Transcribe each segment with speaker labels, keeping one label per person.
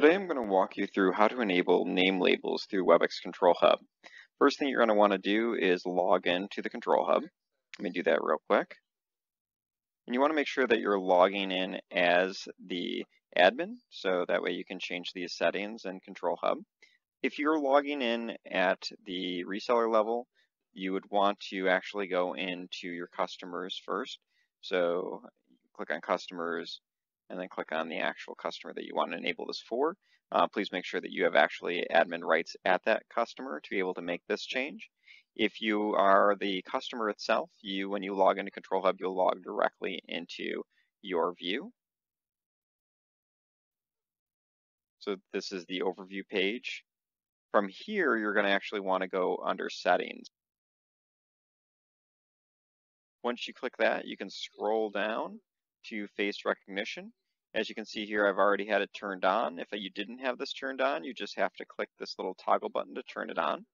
Speaker 1: Today I'm going to walk you through how to enable name labels through WebEx Control Hub. First thing you're going to want to do is log in to the Control Hub. Let me do that real quick. And you want to make sure that you're logging in as the admin, so that way you can change these settings in Control Hub. If you're logging in at the reseller level, you would want to actually go into your customers first. So click on customers, and then click on the actual customer that you want to enable this for. Uh, please make sure that you have actually admin rights at that customer to be able to make this change. If you are the customer itself, you when you log into Control Hub, you'll log directly into your view. So this is the overview page. From here, you're going to actually want to go under settings. Once you click that, you can scroll down to face recognition. As you can see here, I've already had it turned on. If you didn't have this turned on, you just have to click this little toggle button to turn it on.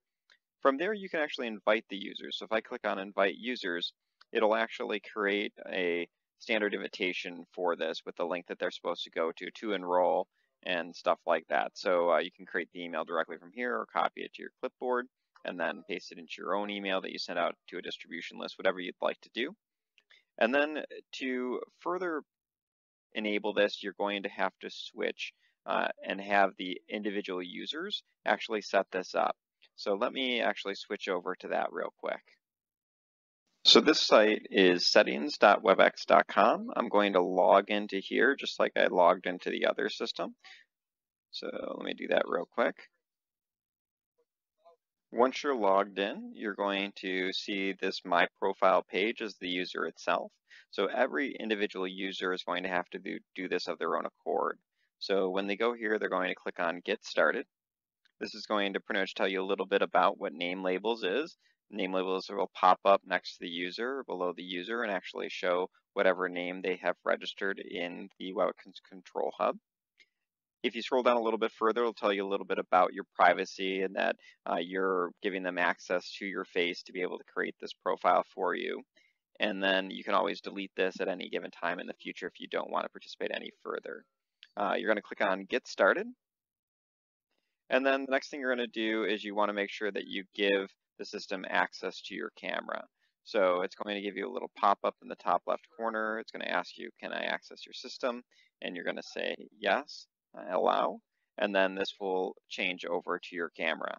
Speaker 1: From there, you can actually invite the users. So if I click on invite users, it'll actually create a standard invitation for this with the link that they're supposed to go to to enroll and stuff like that. So uh, you can create the email directly from here or copy it to your clipboard and then paste it into your own email that you send out to a distribution list, whatever you'd like to do. And then to further enable this, you're going to have to switch uh, and have the individual users actually set this up. So let me actually switch over to that real quick. So this site is settings.webex.com. I'm going to log into here just like I logged into the other system. So let me do that real quick. Once you're logged in, you're going to see this My Profile page as the user itself. So every individual user is going to have to do, do this of their own accord. So when they go here, they're going to click on Get Started. This is going to pretty much tell you a little bit about what name labels is. Name labels will pop up next to the user, below the user, and actually show whatever name they have registered in the Web Control Hub. If you scroll down a little bit further, it'll tell you a little bit about your privacy and that uh, you're giving them access to your face to be able to create this profile for you. And then you can always delete this at any given time in the future if you don't want to participate any further. Uh, you're going to click on Get Started. And then the next thing you're going to do is you want to make sure that you give the system access to your camera. So it's going to give you a little pop-up in the top left corner. It's going to ask you, can I access your system? And you're going to say yes Uh, allow, and then this will change over to your camera.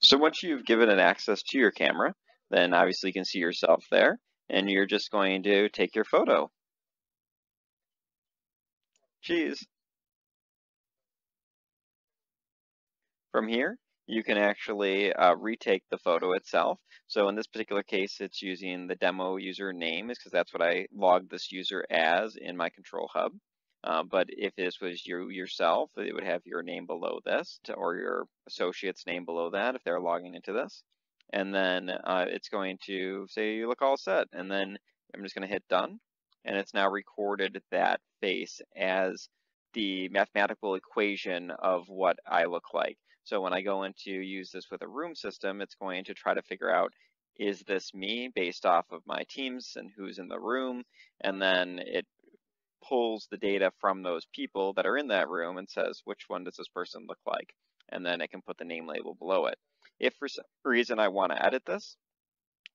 Speaker 1: So once you've given it access to your camera, then obviously you can see yourself there, and you're just going to take your photo. Cheese. From here, you can actually uh, retake the photo itself. So in this particular case, it's using the demo user name because that's what I logged this user as in my control hub. Uh, but if this was you yourself, it would have your name below this to, or your associate's name below that if they're logging into this. And then uh, it's going to say you look all set. And then I'm just going to hit done. And it's now recorded that face as the mathematical equation of what I look like. So when I go into use this with a room system, it's going to try to figure out, is this me based off of my teams and who's in the room? And then it pulls the data from those people that are in that room and says, which one does this person look like? And then it can put the name label below it. If for some reason I want to edit this,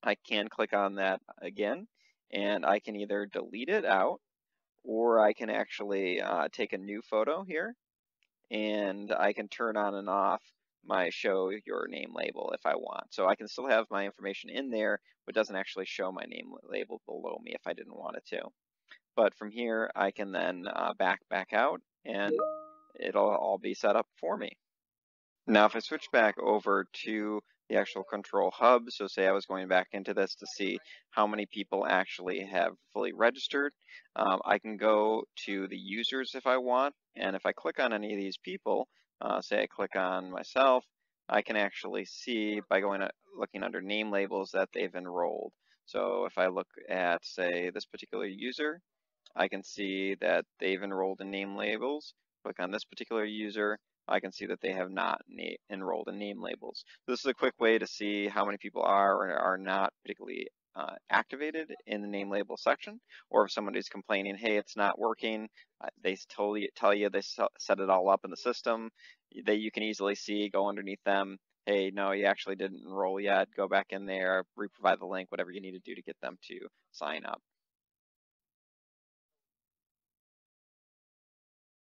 Speaker 1: I can click on that again, and I can either delete it out, or I can actually uh, take a new photo here and I can turn on and off my show your name label if I want. So I can still have my information in there, but doesn't actually show my name label below me if I didn't want it to. But from here, I can then uh, back back out and it'll all be set up for me. Now, if I switch back over to the actual control hub, so say I was going back into this to see how many people actually have fully registered, um, I can go to the users if I want, and if I click on any of these people, uh, say I click on myself, I can actually see by going to, looking under name labels that they've enrolled. So if I look at, say, this particular user, I can see that they've enrolled in name labels. Click on this particular user, I can see that they have not enrolled in name labels. So this is a quick way to see how many people are or are not particularly uh, activated in the name label section, or if somebody's complaining, hey, it's not working, uh, they tell you, tell you they set it all up in the system, that you can easily see, go underneath them, hey, no, you actually didn't enroll yet, go back in there, reprovide the link, whatever you need to do to get them to sign up.